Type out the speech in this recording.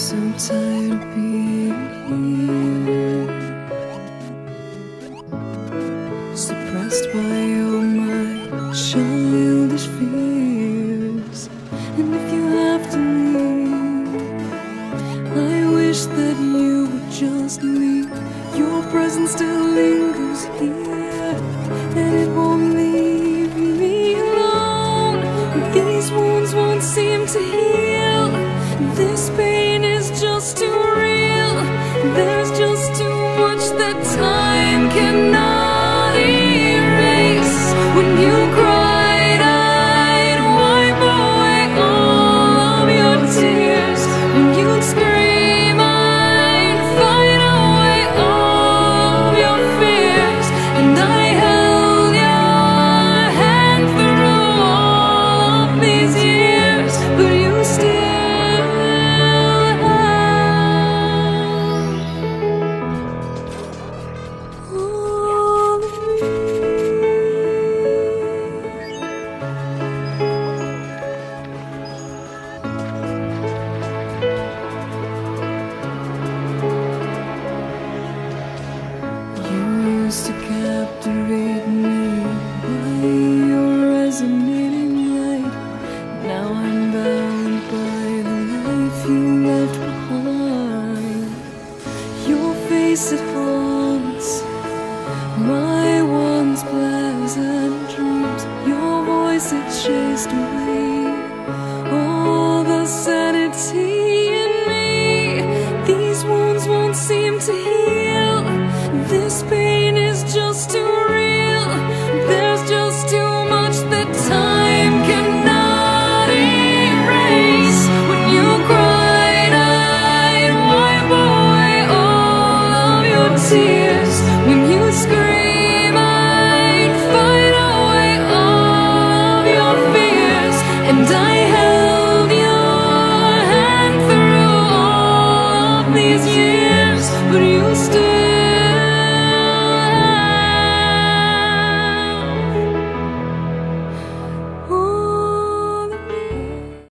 so tired of being here. Suppressed by all my childish fears. And if you have to leave, I wish that you would just leave. Your presence still lingers here, and it won't It my once pleasant dreams. Your voice it chased away all the sanity in me. These wounds won't seem to heal. This pain is just too But you still